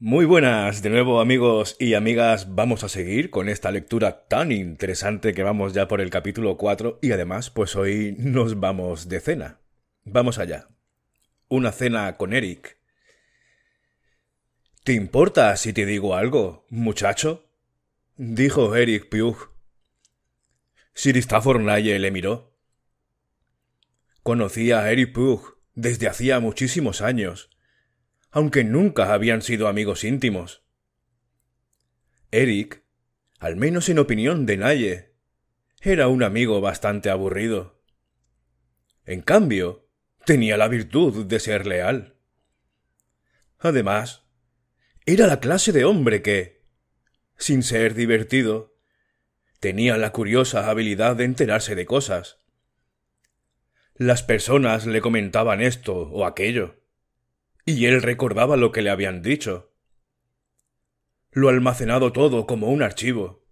Muy buenas de nuevo amigos y amigas, vamos a seguir con esta lectura tan interesante que vamos ya por el capítulo 4 y además pues hoy nos vamos de cena. Vamos allá. Una cena con Eric. ¿Te importa si te digo algo, muchacho? dijo Eric Pugh. Sir Stafford Naye le miró. Conocía a Eric Pugh desde hacía muchísimos años aunque nunca habían sido amigos íntimos. Eric, al menos en opinión de Naye, era un amigo bastante aburrido. En cambio, tenía la virtud de ser leal. Además, era la clase de hombre que, sin ser divertido, tenía la curiosa habilidad de enterarse de cosas. Las personas le comentaban esto o aquello y él recordaba lo que le habían dicho. Lo almacenado todo como un archivo.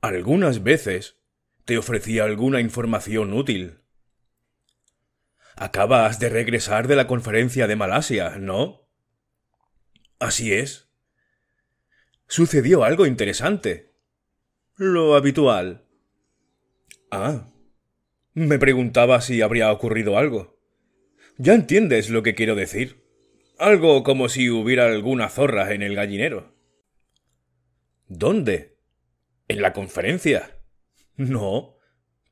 Algunas veces te ofrecía alguna información útil. Acabas de regresar de la conferencia de Malasia, ¿no? Así es. Sucedió algo interesante. Lo habitual. Ah. Me preguntaba si habría ocurrido algo. Ya entiendes lo que quiero decir. Algo como si hubiera alguna zorra en el gallinero. ¿Dónde? ¿En la conferencia? No.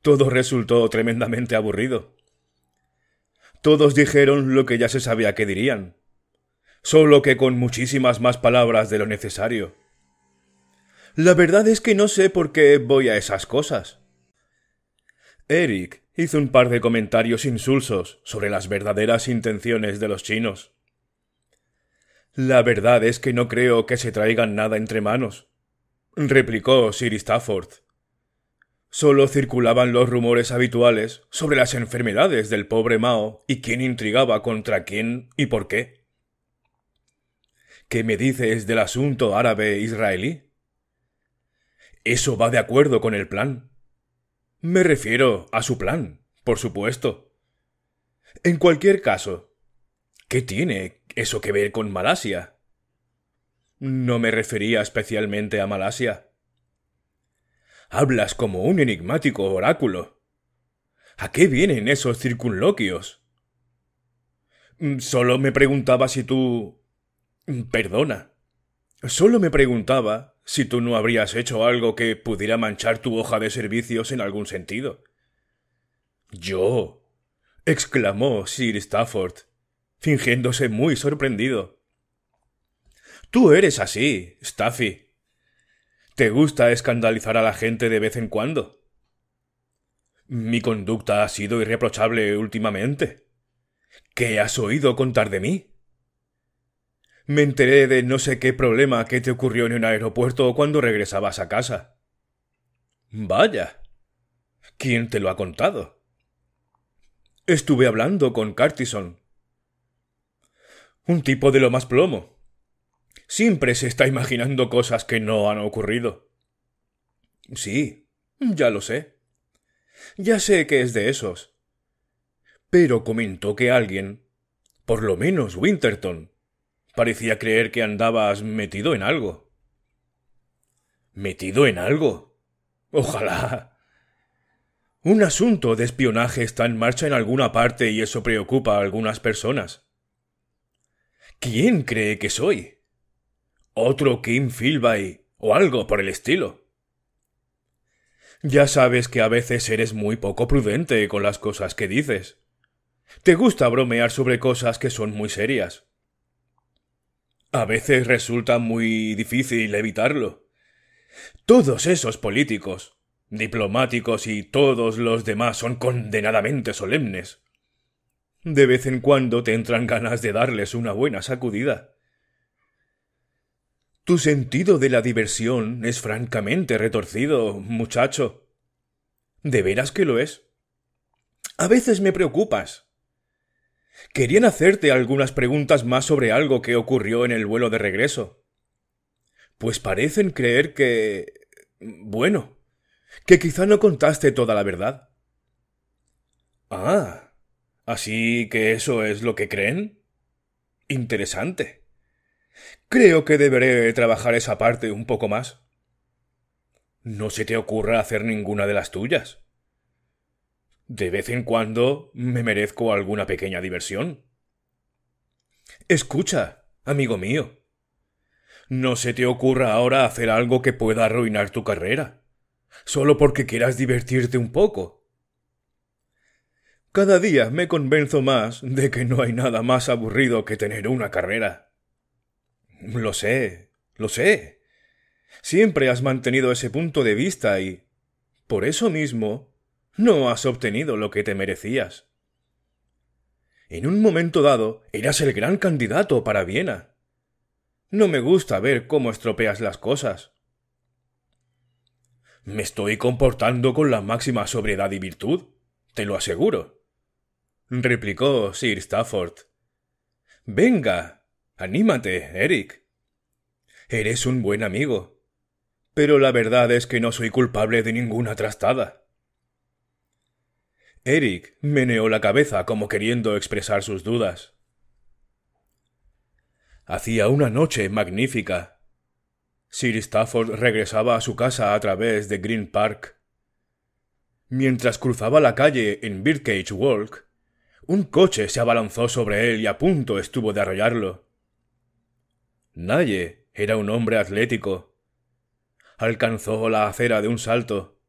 Todo resultó tremendamente aburrido. Todos dijeron lo que ya se sabía que dirían, solo que con muchísimas más palabras de lo necesario. La verdad es que no sé por qué voy a esas cosas. Eric hizo un par de comentarios insulsos sobre las verdaderas intenciones de los chinos. La verdad es que no creo que se traigan nada entre manos, replicó Sir Stafford. Solo circulaban los rumores habituales sobre las enfermedades del pobre Mao y quién intrigaba contra quién y por qué. ¿Qué me dices del asunto árabe-israelí? Eso va de acuerdo con el plan. Me refiero a su plan, por supuesto. En cualquier caso, ¿qué tiene eso que ver con Malasia? No me refería especialmente a Malasia. Hablas como un enigmático oráculo. ¿A qué vienen esos circunloquios? Solo me preguntaba si tú... Perdona. Solo me preguntaba si tú no habrías hecho algo que pudiera manchar tu hoja de servicios en algún sentido. Yo. exclamó Sir Stafford, fingiéndose muy sorprendido. Tú eres así, Staffy. ¿Te gusta escandalizar a la gente de vez en cuando? Mi conducta ha sido irreprochable últimamente. ¿Qué has oído contar de mí? Me enteré de no sé qué problema que te ocurrió en un aeropuerto cuando regresabas a casa. Vaya. ¿Quién te lo ha contado? Estuve hablando con Cartison. Un tipo de lo más plomo. Siempre se está imaginando cosas que no han ocurrido. Sí, ya lo sé. Ya sé que es de esos. Pero comentó que alguien, por lo menos Winterton, Parecía creer que andabas metido en algo. ¿Metido en algo? Ojalá. Un asunto de espionaje está en marcha en alguna parte y eso preocupa a algunas personas. ¿Quién cree que soy? ¿Otro Kim Philby o algo por el estilo? Ya sabes que a veces eres muy poco prudente con las cosas que dices. Te gusta bromear sobre cosas que son muy serias. A veces resulta muy difícil evitarlo. Todos esos políticos, diplomáticos y todos los demás son condenadamente solemnes. De vez en cuando te entran ganas de darles una buena sacudida. Tu sentido de la diversión es francamente retorcido, muchacho. De veras que lo es. A veces me preocupas. Querían hacerte algunas preguntas más sobre algo que ocurrió en el vuelo de regreso. Pues parecen creer que... bueno, que quizá no contaste toda la verdad. Ah, así que eso es lo que creen. Interesante. Creo que deberé trabajar esa parte un poco más. No se te ocurra hacer ninguna de las tuyas. De vez en cuando me merezco alguna pequeña diversión. Escucha, amigo mío. No se te ocurra ahora hacer algo que pueda arruinar tu carrera, solo porque quieras divertirte un poco. Cada día me convenzo más de que no hay nada más aburrido que tener una carrera. Lo sé, lo sé. Siempre has mantenido ese punto de vista y, por eso mismo, no has obtenido lo que te merecías. En un momento dado eras el gran candidato para Viena. No me gusta ver cómo estropeas las cosas. Me estoy comportando con la máxima sobriedad y virtud, te lo aseguro replicó Sir Stafford. Venga. Anímate, Eric. Eres un buen amigo. Pero la verdad es que no soy culpable de ninguna trastada. Eric meneó la cabeza como queriendo expresar sus dudas. Hacía una noche magnífica. Sir Stafford regresaba a su casa a través de Green Park. Mientras cruzaba la calle en Birdcage Walk, un coche se abalanzó sobre él y a punto estuvo de arrollarlo. Naye era un hombre atlético. Alcanzó la acera de un salto.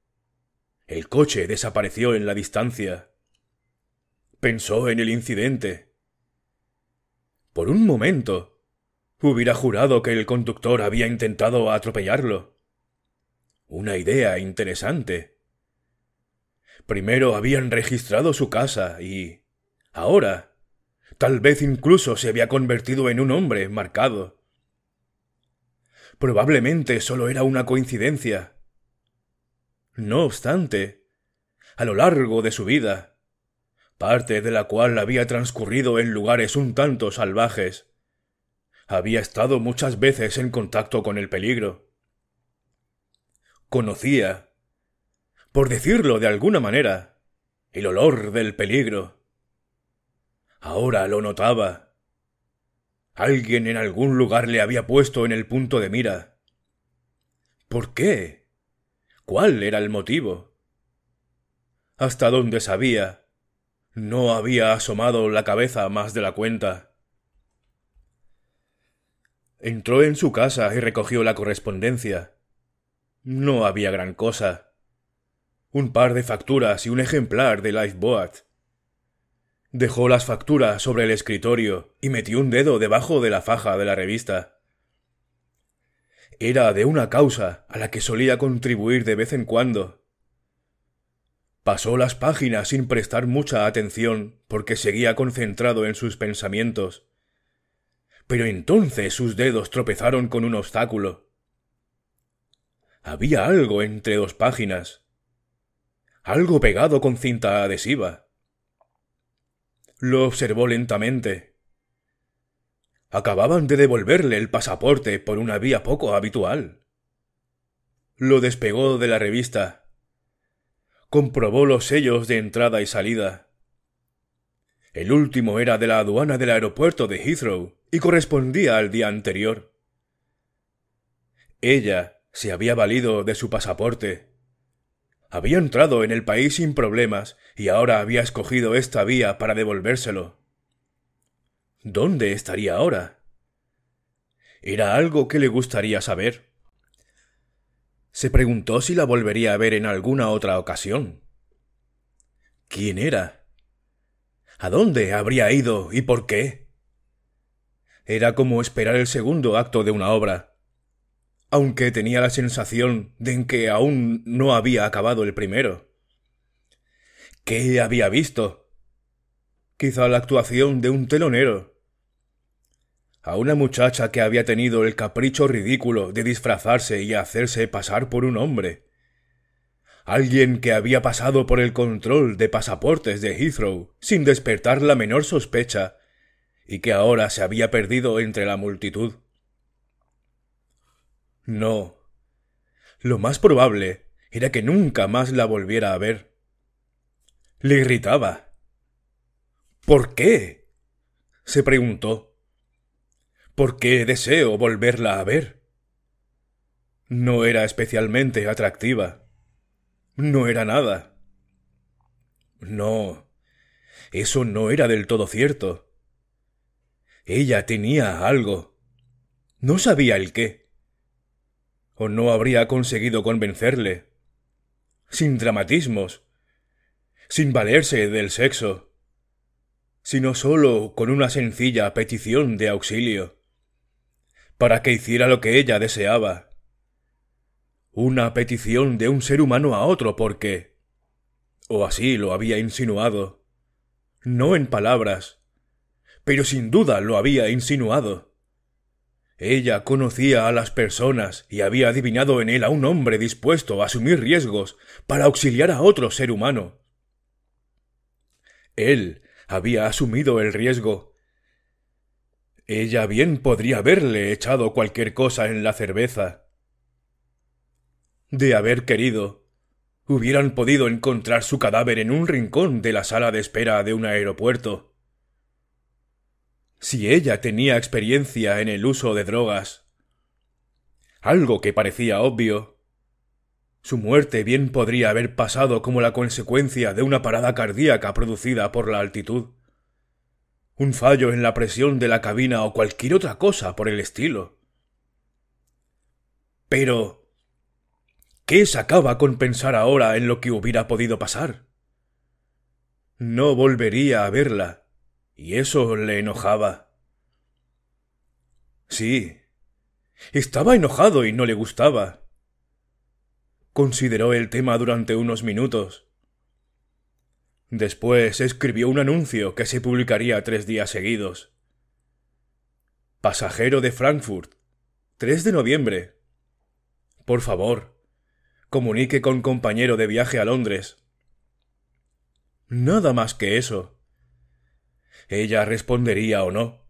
El coche desapareció en la distancia. Pensó en el incidente. Por un momento, hubiera jurado que el conductor había intentado atropellarlo. Una idea interesante. Primero habían registrado su casa y, Ahora, tal vez incluso se había convertido en un hombre marcado. Probablemente solo era una coincidencia. No obstante, a lo largo de su vida, parte de la cual había transcurrido en lugares un tanto salvajes, había estado muchas veces en contacto con el peligro. Conocía, por decirlo de alguna manera, el olor del peligro. Ahora lo notaba. Alguien en algún lugar le había puesto en el punto de mira. ¿Por qué? ¿Cuál era el motivo? Hasta donde sabía, no había asomado la cabeza más de la cuenta. Entró en su casa y recogió la correspondencia. No había gran cosa. Un par de facturas y un ejemplar de Lifeboat. Dejó las facturas sobre el escritorio y metió un dedo debajo de la faja de la revista. Era de una causa a la que solía contribuir de vez en cuando. Pasó las páginas sin prestar mucha atención porque seguía concentrado en sus pensamientos. Pero entonces sus dedos tropezaron con un obstáculo. Había algo entre dos páginas. Algo pegado con cinta adhesiva. Lo observó lentamente. Acababan de devolverle el pasaporte por una vía poco habitual. Lo despegó de la revista. Comprobó los sellos de entrada y salida. El último era de la aduana del aeropuerto de Heathrow y correspondía al día anterior. Ella se había valido de su pasaporte había entrado en el país sin problemas y ahora había escogido esta vía para devolvérselo. ¿Dónde estaría ahora? Era algo que le gustaría saber. Se preguntó si la volvería a ver en alguna otra ocasión. ¿Quién era? ¿A dónde habría ido y por qué? Era como esperar el segundo acto de una obra aunque tenía la sensación de que aún no había acabado el primero. ¿Qué había visto? Quizá la actuación de un telonero. A una muchacha que había tenido el capricho ridículo de disfrazarse y hacerse pasar por un hombre. Alguien que había pasado por el control de pasaportes de Heathrow sin despertar la menor sospecha y que ahora se había perdido entre la multitud. No. Lo más probable era que nunca más la volviera a ver. Le irritaba. ¿Por qué? se preguntó. ¿Por qué deseo volverla a ver? No era especialmente atractiva. No era nada. No. Eso no era del todo cierto. Ella tenía algo. No sabía el qué. O no habría conseguido convencerle. Sin dramatismos. Sin valerse del sexo. Sino solo con una sencilla petición de auxilio. Para que hiciera lo que ella deseaba. Una petición de un ser humano a otro porque... o así lo había insinuado. No en palabras, pero sin duda lo había insinuado. Ella conocía a las personas y había adivinado en él a un hombre dispuesto a asumir riesgos para auxiliar a otro ser humano. Él había asumido el riesgo. Ella bien podría haberle echado cualquier cosa en la cerveza. De haber querido, hubieran podido encontrar su cadáver en un rincón de la sala de espera de un aeropuerto si ella tenía experiencia en el uso de drogas. Algo que parecía obvio. Su muerte bien podría haber pasado como la consecuencia de una parada cardíaca producida por la altitud. Un fallo en la presión de la cabina o cualquier otra cosa por el estilo. Pero... ¿Qué sacaba con pensar ahora en lo que hubiera podido pasar? No volvería a verla y eso le enojaba. Sí. Estaba enojado y no le gustaba. Consideró el tema durante unos minutos. Después escribió un anuncio que se publicaría tres días seguidos. Pasajero de Frankfurt, 3 de noviembre. Por favor, comunique con compañero de viaje a Londres. Nada más que eso ella respondería o no.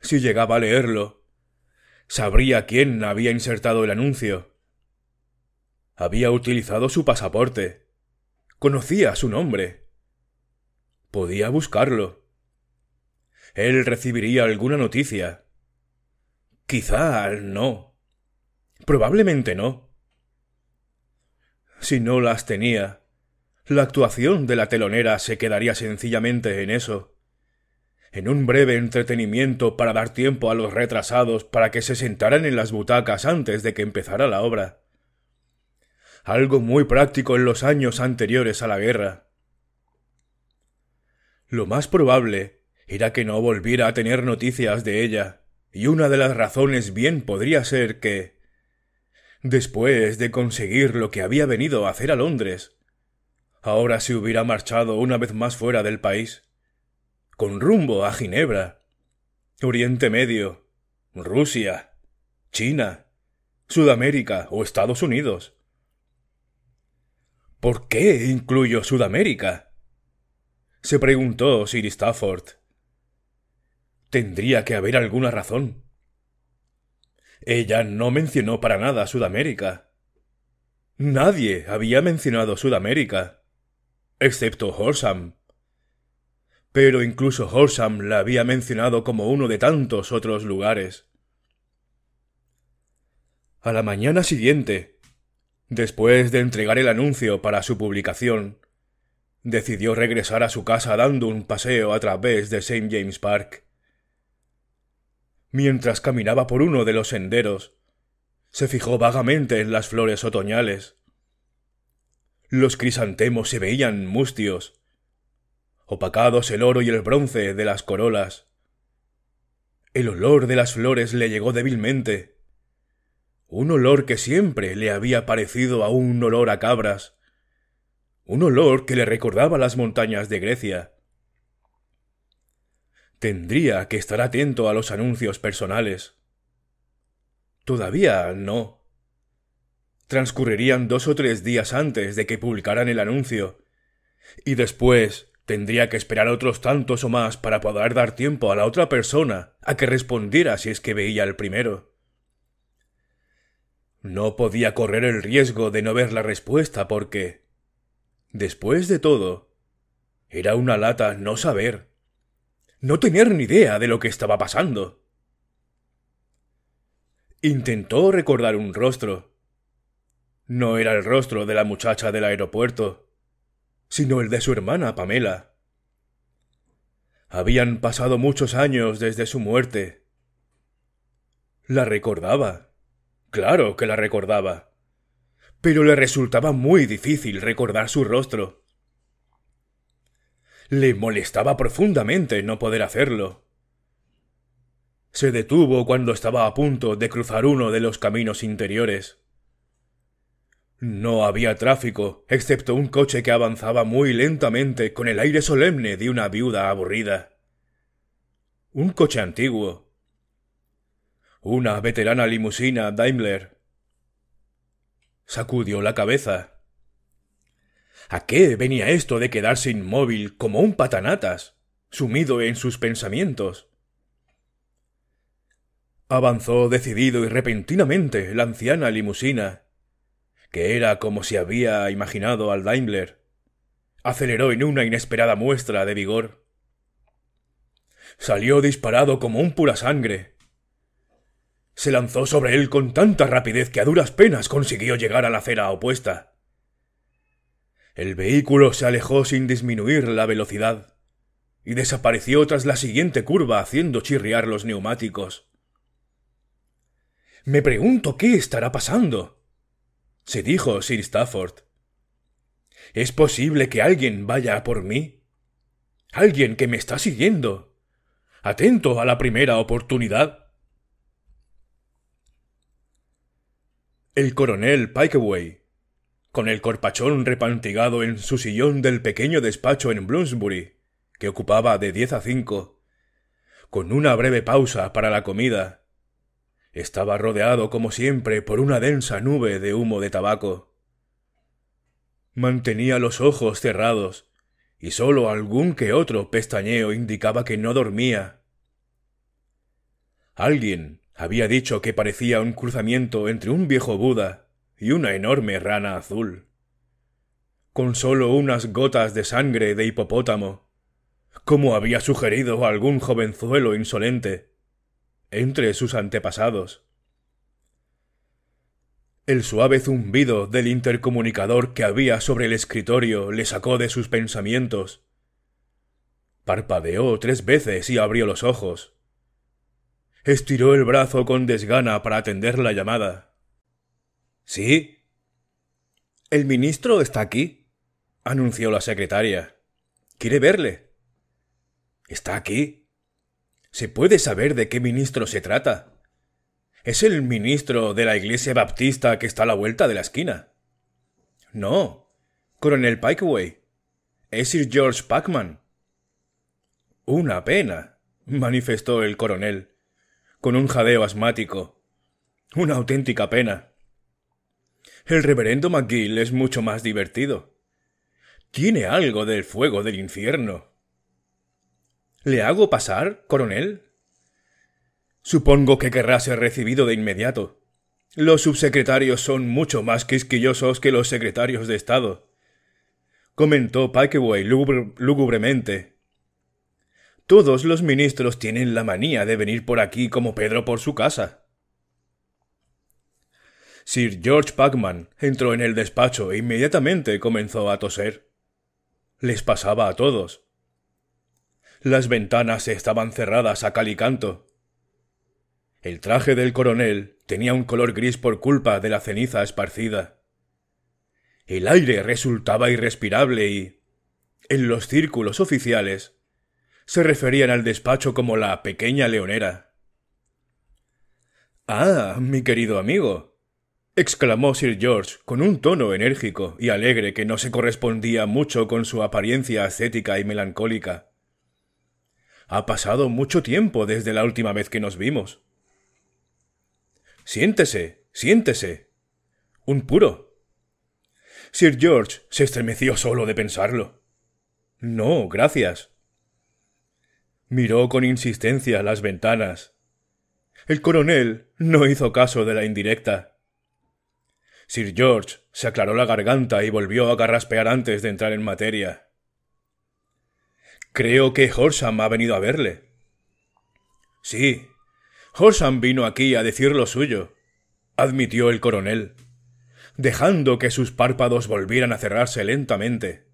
Si llegaba a leerlo, sabría quién había insertado el anuncio. Había utilizado su pasaporte. Conocía su nombre. Podía buscarlo. Él recibiría alguna noticia. Quizá no. Probablemente no. Si no las tenía, la actuación de la telonera se quedaría sencillamente en eso. En un breve entretenimiento para dar tiempo a los retrasados para que se sentaran en las butacas antes de que empezara la obra. Algo muy práctico en los años anteriores a la guerra. Lo más probable era que no volviera a tener noticias de ella, y una de las razones bien podría ser que, después de conseguir lo que había venido a hacer a Londres, ahora se hubiera marchado una vez más fuera del país, con rumbo a Ginebra, Oriente Medio, Rusia, China, Sudamérica o Estados Unidos. ¿Por qué incluyo Sudamérica? se preguntó Sir Stafford. Tendría que haber alguna razón. Ella no mencionó para nada Sudamérica. Nadie había mencionado Sudamérica excepto Horsam. Pero incluso Horsam la había mencionado como uno de tantos otros lugares. A la mañana siguiente, después de entregar el anuncio para su publicación, decidió regresar a su casa dando un paseo a través de St. James Park. Mientras caminaba por uno de los senderos, se fijó vagamente en las flores otoñales, los crisantemos se veían mustios, opacados el oro y el bronce de las corolas. El olor de las flores le llegó débilmente, un olor que siempre le había parecido a un olor a cabras, un olor que le recordaba las montañas de Grecia. Tendría que estar atento a los anuncios personales. Todavía no. Transcurrirían dos o tres días antes de que publicaran el anuncio, y después tendría que esperar otros tantos o más para poder dar tiempo a la otra persona a que respondiera si es que veía el primero. No podía correr el riesgo de no ver la respuesta porque, después de todo, era una lata no saber, no tener ni idea de lo que estaba pasando. Intentó recordar un rostro. No era el rostro de la muchacha del aeropuerto, sino el de su hermana Pamela. Habían pasado muchos años desde su muerte. La recordaba. Claro que la recordaba. Pero le resultaba muy difícil recordar su rostro. Le molestaba profundamente no poder hacerlo. Se detuvo cuando estaba a punto de cruzar uno de los caminos interiores. No había tráfico, excepto un coche que avanzaba muy lentamente con el aire solemne de una viuda aburrida. Un coche antiguo. Una veterana limusina Daimler. Sacudió la cabeza. ¿A qué venía esto de quedarse inmóvil como un patanatas, sumido en sus pensamientos? Avanzó decidido y repentinamente la anciana limusina, que era como si había imaginado al Daimler. Aceleró en una inesperada muestra de vigor. Salió disparado como un pura sangre. Se lanzó sobre él con tanta rapidez que a duras penas consiguió llegar a la acera opuesta. El vehículo se alejó sin disminuir la velocidad y desapareció tras la siguiente curva haciendo chirriar los neumáticos. Me pregunto qué estará pasando, se dijo Sir Stafford. ¿Es posible que alguien vaya por mí? Alguien que me está siguiendo. Atento a la primera oportunidad. El coronel Pikeway con el corpachón repantigado en su sillón del pequeño despacho en Bloomsbury, que ocupaba de diez a cinco, con una breve pausa para la comida. Estaba rodeado, como siempre, por una densa nube de humo de tabaco. Mantenía los ojos cerrados, y sólo algún que otro pestañeo indicaba que no dormía. Alguien había dicho que parecía un cruzamiento entre un viejo Buda y una enorme rana azul. Con sólo unas gotas de sangre de hipopótamo, como había sugerido algún jovenzuelo insolente entre sus antepasados. El suave zumbido del intercomunicador que había sobre el escritorio le sacó de sus pensamientos. Parpadeó tres veces y abrió los ojos. Estiró el brazo con desgana para atender la llamada. Sí. El ministro está aquí, anunció la secretaria. ¿Quiere verle? Está aquí. ¿Se puede saber de qué ministro se trata? Es el ministro de la Iglesia Baptista que está a la vuelta de la esquina. No, coronel Pikeway. Es Sir George Packman. Una pena, manifestó el coronel, con un jadeo asmático. Una auténtica pena. El reverendo McGill es mucho más divertido. Tiene algo del fuego del infierno. ¿Le hago pasar, coronel? Supongo que querrá ser recibido de inmediato. Los subsecretarios son mucho más quisquillosos que los secretarios de Estado. Comentó Pikeway lúgubremente. Todos los ministros tienen la manía de venir por aquí como Pedro por su casa. Sir George Packman entró en el despacho e inmediatamente comenzó a toser. Les pasaba a todos. Las ventanas estaban cerradas a cal y canto. El traje del coronel tenía un color gris por culpa de la ceniza esparcida. El aire resultaba irrespirable y, en los círculos oficiales, se referían al despacho como la pequeña leonera. Ah, mi querido amigo, exclamó Sir George con un tono enérgico y alegre que no se correspondía mucho con su apariencia ascética y melancólica. Ha pasado mucho tiempo desde la última vez que nos vimos. Siéntese, siéntese. Un puro. Sir George se estremeció solo de pensarlo. No, gracias. Miró con insistencia las ventanas. El coronel no hizo caso de la indirecta Sir George se aclaró la garganta y volvió a garraspear antes de entrar en materia. Creo que Horsham ha venido a verle. Sí, Horsham vino aquí a decir lo suyo, admitió el coronel, dejando que sus párpados volvieran a cerrarse lentamente.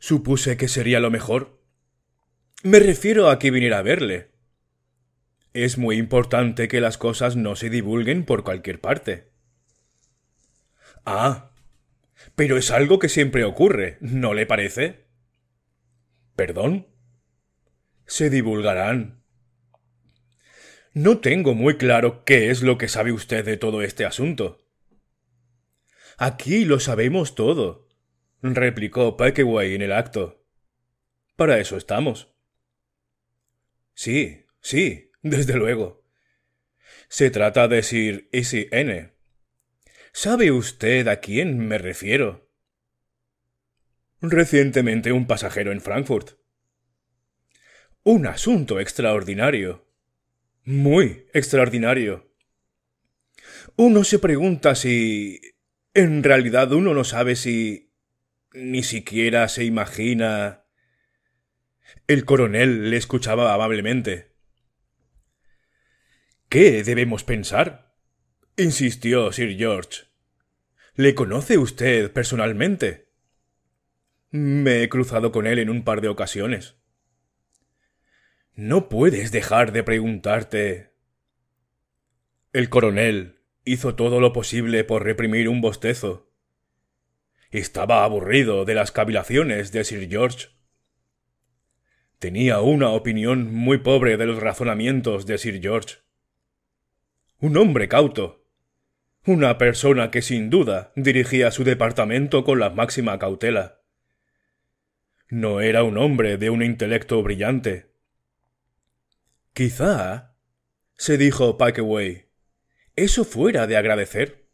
Supuse que sería lo mejor. Me refiero a que viniera a verle. Es muy importante que las cosas no se divulguen por cualquier parte. Ah, pero es algo que siempre ocurre, ¿no le parece? ¿Perdón? Se divulgarán. No tengo muy claro qué es lo que sabe usted de todo este asunto. Aquí lo sabemos todo, replicó Pekeway en el acto. Para eso estamos. Sí, sí, desde luego. Se trata de Sir Easy N. ¿Sabe usted a quién me refiero? Recientemente un pasajero en Frankfurt. Un asunto extraordinario. Muy extraordinario. Uno se pregunta si... En realidad uno no sabe si... ni siquiera se imagina... El coronel le escuchaba amablemente. ¿Qué debemos pensar? insistió Sir George. ¿Le conoce usted personalmente? Me he cruzado con él en un par de ocasiones. No puedes dejar de preguntarte. El coronel hizo todo lo posible por reprimir un bostezo. Estaba aburrido de las cavilaciones de Sir George. Tenía una opinión muy pobre de los razonamientos de Sir George. Un hombre cauto. Una persona que sin duda dirigía su departamento con la máxima cautela. No era un hombre de un intelecto brillante. Quizá, se dijo Pikeway, eso fuera de agradecer.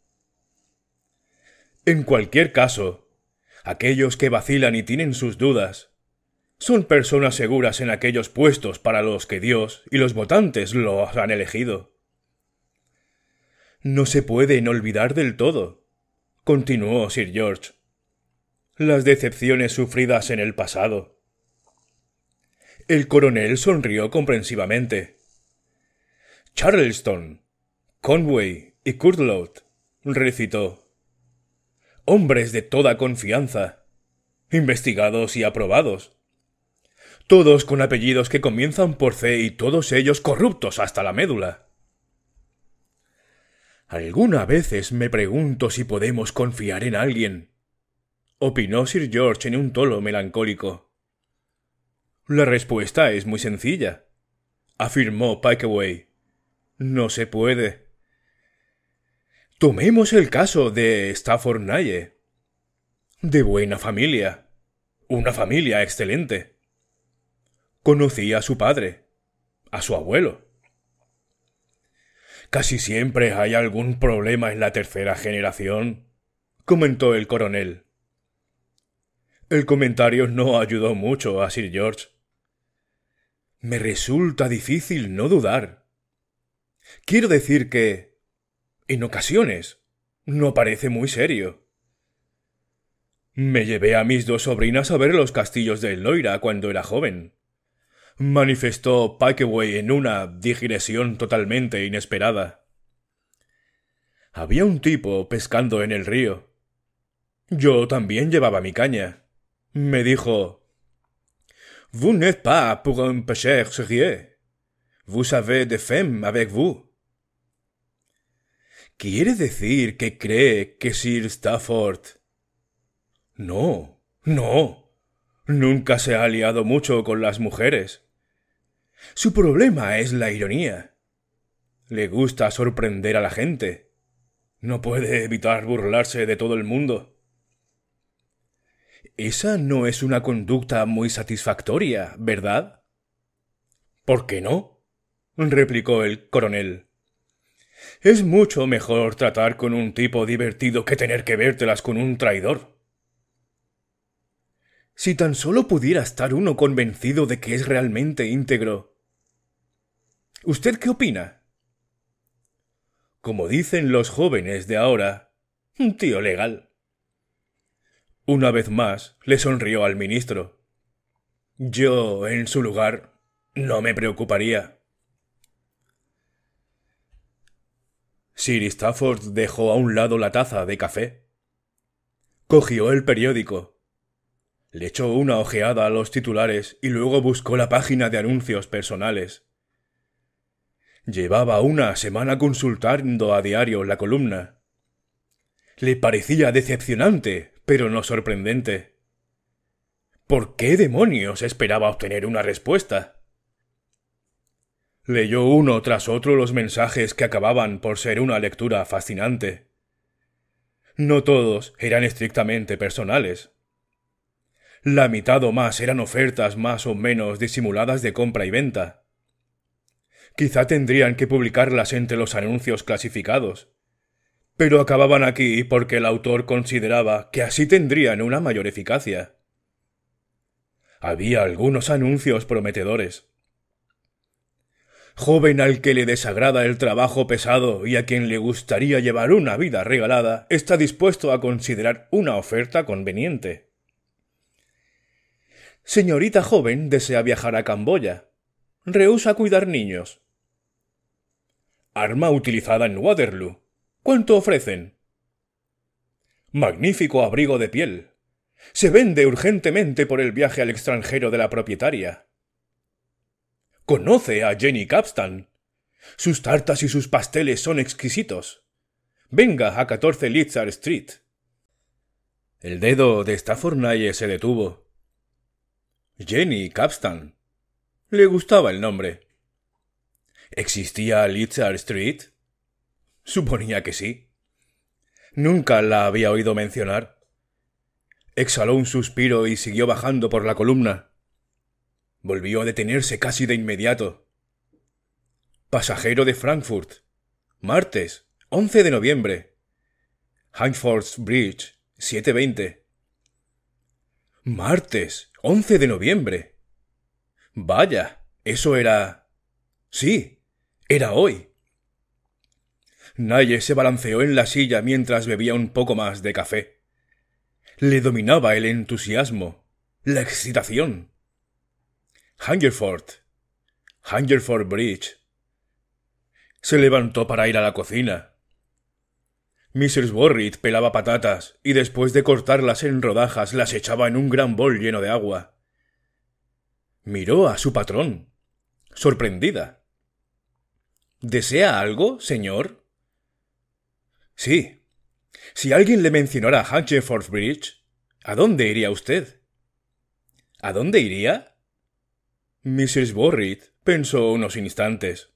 En cualquier caso, aquellos que vacilan y tienen sus dudas son personas seguras en aquellos puestos para los que Dios y los votantes los han elegido. No se pueden olvidar del todo, continuó Sir George, las decepciones sufridas en el pasado. El coronel sonrió comprensivamente. Charleston, Conway y Kurtlow, recitó. Hombres de toda confianza, investigados y aprobados. Todos con apellidos que comienzan por C y todos ellos corruptos hasta la médula. Alguna veces me pregunto si podemos confiar en alguien, opinó Sir George en un tono melancólico. La respuesta es muy sencilla, afirmó Pikeway. No se puede. Tomemos el caso de Stafford Naye. De buena familia. Una familia excelente. Conocí a su padre, a su abuelo. Casi siempre hay algún problema en la tercera generación, comentó el coronel. El comentario no ayudó mucho a Sir George. Me resulta difícil no dudar. Quiero decir que, en ocasiones, no parece muy serio. Me llevé a mis dos sobrinas a ver los castillos de Loira cuando era joven. Manifestó Pikeway en una digresión totalmente inesperada. Había un tipo pescando en el río. Yo también llevaba mi caña. Me dijo Vous n'êtes pas pour un pêcheur sérieux. Vous avez des femmes avec vous. ¿Quiere decir que cree que Sir Stafford? No, no. Nunca se ha aliado mucho con las mujeres. Su problema es la ironía. Le gusta sorprender a la gente. No puede evitar burlarse de todo el mundo. Esa no es una conducta muy satisfactoria, ¿verdad? ¿Por qué no? replicó el coronel. Es mucho mejor tratar con un tipo divertido que tener que vértelas con un traidor. Si tan solo pudiera estar uno convencido de que es realmente íntegro. ¿Usted qué opina? Como dicen los jóvenes de ahora, un tío legal. Una vez más le sonrió al ministro. Yo, en su lugar, no me preocuparía. Sir Stafford dejó a un lado la taza de café. Cogió el periódico. Le echó una ojeada a los titulares y luego buscó la página de anuncios personales. Llevaba una semana consultando a diario la columna. Le parecía decepcionante, pero no sorprendente. ¿Por qué demonios esperaba obtener una respuesta? Leyó uno tras otro los mensajes que acababan por ser una lectura fascinante. No todos eran estrictamente personales. La mitad o más eran ofertas más o menos disimuladas de compra y venta. Quizá tendrían que publicarlas entre los anuncios clasificados. Pero acababan aquí porque el autor consideraba que así tendrían una mayor eficacia. Había algunos anuncios prometedores. Joven al que le desagrada el trabajo pesado y a quien le gustaría llevar una vida regalada, está dispuesto a considerar una oferta conveniente. Señorita joven desea viajar a Camboya. Rehúsa cuidar niños. Arma utilizada en Waterloo. ¿Cuánto ofrecen? Magnífico abrigo de piel. Se vende urgentemente por el viaje al extranjero de la propietaria. Conoce a Jenny Capstan. Sus tartas y sus pasteles son exquisitos. Venga a 14 Lizard Street. El dedo de Stafford Nye se detuvo. Jenny Capstan. Le gustaba el nombre. ¿Existía Lizard Street? Suponía que sí. Nunca la había oído mencionar. Exhaló un suspiro y siguió bajando por la columna. Volvió a detenerse casi de inmediato. Pasajero de Frankfurt. Martes, 11 de noviembre. Hangford's Bridge, 7.20. Martes, 11 de noviembre. Vaya, eso era... Sí, era hoy. Naye se balanceó en la silla mientras bebía un poco más de café. Le dominaba el entusiasmo, la excitación. Hungerford. Hungerford Bridge. Se levantó para ir a la cocina. Mrs. Worrit pelaba patatas y después de cortarlas en rodajas las echaba en un gran bol lleno de agua. Miró a su patrón, sorprendida. ¿Desea algo, señor? Sí. Si alguien le mencionara Hungerford Bridge, ¿a dónde iría usted? ¿A dónde iría? Mrs. Borrit pensó unos instantes.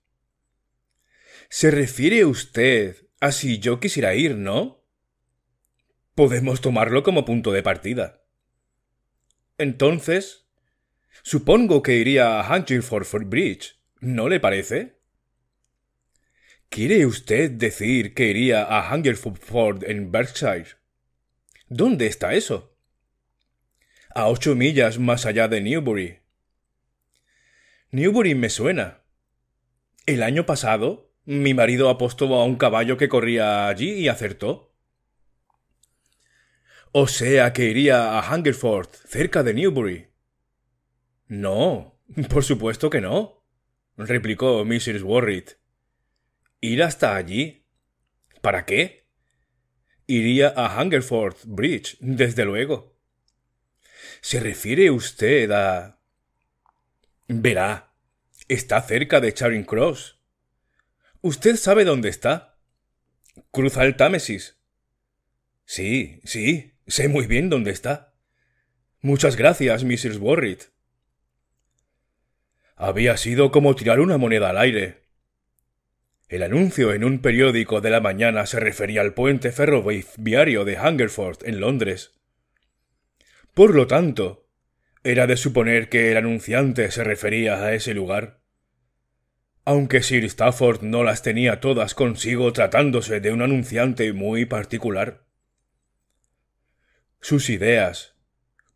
¿Se refiere usted a si yo quisiera ir, no? Podemos tomarlo como punto de partida. Entonces, supongo que iría a Hungerford Bridge, ¿no le parece? ¿Quiere usted decir que iría a Hungerford en Berkshire? ¿Dónde está eso? A ocho millas más allá de Newbury. Newbury me suena. El año pasado, mi marido apostó a un caballo que corría allí y acertó. O sea que iría a Hungerford, cerca de Newbury. No, por supuesto que no, replicó Mrs. Worrit. ¿Ir hasta allí? ¿Para qué? Iría a Hungerford Bridge, desde luego. ¿Se refiere usted a Verá, está cerca de Charing Cross. ¿Usted sabe dónde está? Cruza el Támesis. Sí, sí, sé muy bien dónde está. Muchas gracias, Mrs. Worrit. Había sido como tirar una moneda al aire. El anuncio en un periódico de la mañana se refería al puente ferroviario de Hungerford en Londres. Por lo tanto, era de suponer que el anunciante se refería a ese lugar. Aunque Sir Stafford no las tenía todas consigo tratándose de un anunciante muy particular. Sus ideas,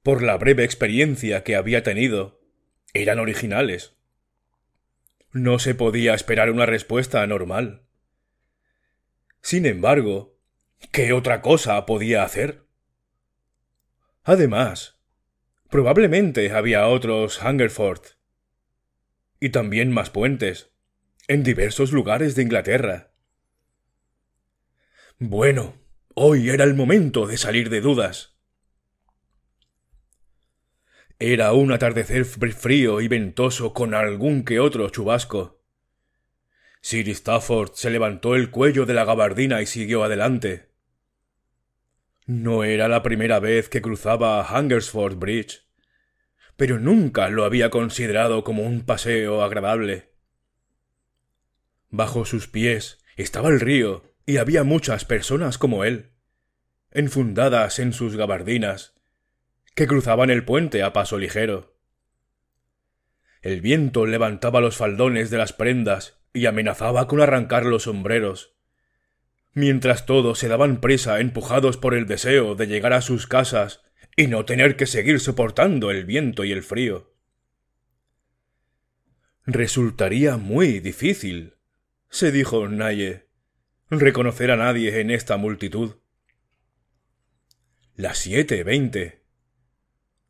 por la breve experiencia que había tenido, eran originales. No se podía esperar una respuesta normal. Sin embargo, ¿qué otra cosa podía hacer? Además, Probablemente había otros Hungerford. Y también más puentes, en diversos lugares de Inglaterra. Bueno, hoy era el momento de salir de dudas. Era un atardecer frío y ventoso con algún que otro chubasco. Sir Stafford se levantó el cuello de la gabardina y siguió adelante. No era la primera vez que cruzaba Hungersford Bridge, pero nunca lo había considerado como un paseo agradable. Bajo sus pies estaba el río y había muchas personas como él, enfundadas en sus gabardinas, que cruzaban el puente a paso ligero. El viento levantaba los faldones de las prendas y amenazaba con arrancar los sombreros, mientras todos se daban prisa empujados por el deseo de llegar a sus casas y no tener que seguir soportando el viento y el frío. Resultaría muy difícil, se dijo Naye, reconocer a nadie en esta multitud. Las siete veinte.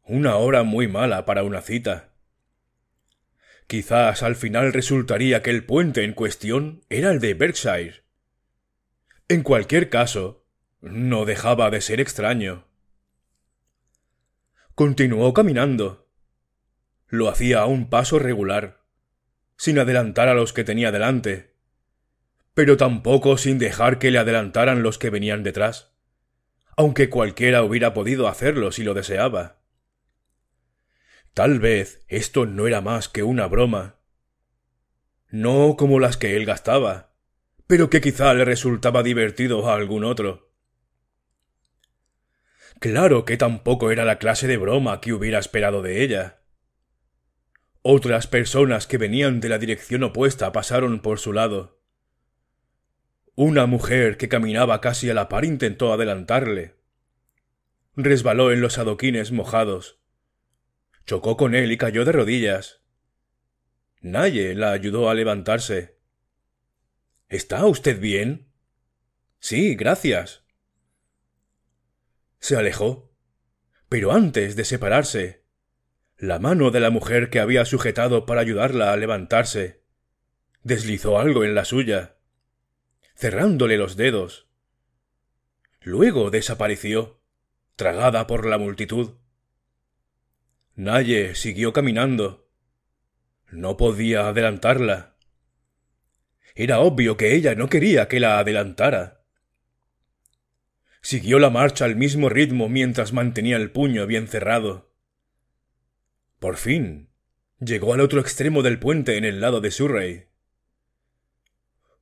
Una hora muy mala para una cita. Quizás al final resultaría que el puente en cuestión era el de Berkshire. En cualquier caso, no dejaba de ser extraño. Continuó caminando. Lo hacía a un paso regular, sin adelantar a los que tenía delante, pero tampoco sin dejar que le adelantaran los que venían detrás, aunque cualquiera hubiera podido hacerlo si lo deseaba. Tal vez esto no era más que una broma. No como las que él gastaba, pero que quizá le resultaba divertido a algún otro. Claro que tampoco era la clase de broma que hubiera esperado de ella. Otras personas que venían de la dirección opuesta pasaron por su lado una mujer que caminaba casi a la par intentó adelantarle. Resbaló en los adoquines mojados. Chocó con él y cayó de rodillas. Naye la ayudó a levantarse. ¿Está usted bien? Sí, gracias. Se alejó. Pero antes de separarse, la mano de la mujer que había sujetado para ayudarla a levantarse deslizó algo en la suya cerrándole los dedos. Luego desapareció, tragada por la multitud. Naye siguió caminando. No podía adelantarla. Era obvio que ella no quería que la adelantara. Siguió la marcha al mismo ritmo mientras mantenía el puño bien cerrado. Por fin llegó al otro extremo del puente en el lado de Surrey.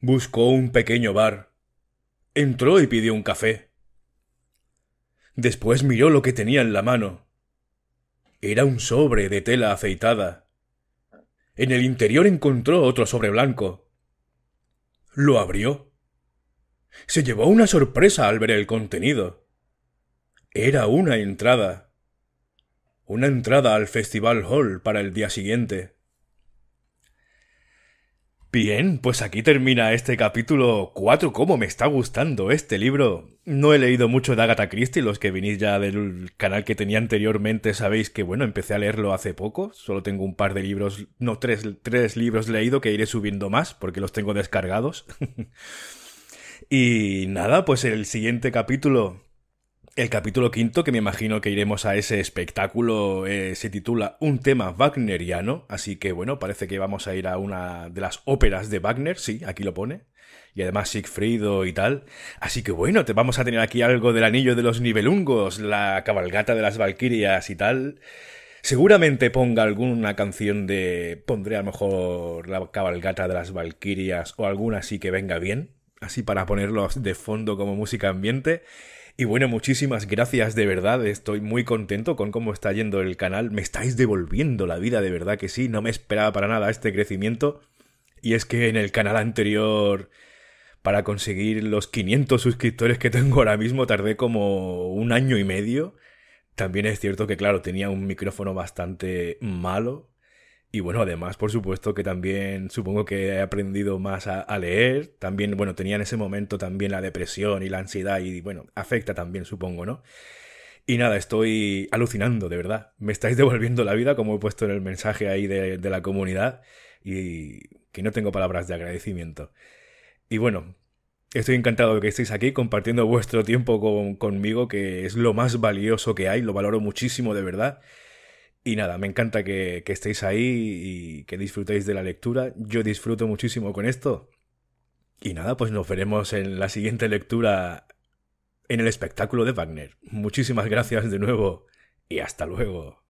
Buscó un pequeño bar. Entró y pidió un café. Después miró lo que tenía en la mano. Era un sobre de tela aceitada. En el interior encontró otro sobre blanco. Lo abrió. Se llevó una sorpresa al ver el contenido. Era una entrada. Una entrada al Festival Hall para el día siguiente. Bien, pues aquí termina este capítulo 4. ¿Cómo me está gustando este libro? No he leído mucho de Agatha Christie, los que venís ya del canal que tenía anteriormente sabéis que, bueno, empecé a leerlo hace poco. Solo tengo un par de libros, no, tres, tres libros leído que iré subiendo más porque los tengo descargados. y nada, pues el siguiente capítulo el capítulo quinto, que me imagino que iremos a ese espectáculo, eh, se titula Un tema wagneriano, así que bueno, parece que vamos a ir a una de las óperas de Wagner, sí, aquí lo pone, y además Siegfriedo y tal. Así que bueno, te vamos a tener aquí algo del anillo de los nivelungos, la cabalgata de las valquirias y tal. Seguramente ponga alguna canción de... pondré a lo mejor la cabalgata de las valquirias o alguna así que venga bien, así para ponerlos de fondo como música ambiente. Y bueno, muchísimas gracias de verdad, estoy muy contento con cómo está yendo el canal, me estáis devolviendo la vida de verdad que sí, no me esperaba para nada este crecimiento. Y es que en el canal anterior, para conseguir los 500 suscriptores que tengo ahora mismo, tardé como un año y medio. También es cierto que, claro, tenía un micrófono bastante malo, y bueno, además, por supuesto que también supongo que he aprendido más a, leer. También, bueno, tenía en ese momento también la depresión y la ansiedad y bueno, afecta también, supongo, ¿no? Y nada, estoy alucinando, de verdad. Me estáis devolviendo la vida, como he puesto en el mensaje ahí de, de la comunidad, y que no tengo palabras de agradecimiento. Y bueno, Estoy encantado de que estéis aquí compartiendo vuestro tiempo conmigo, que es lo más valioso que hay, lo valoro muchísimo de verdad. Y nada, me encanta que, que estéis ahí y que disfrutéis de la lectura. Yo disfruto muchísimo con esto. Y nada, pues nos veremos en la siguiente lectura en el espectáculo de Wagner. Muchísimas gracias de nuevo y hasta luego.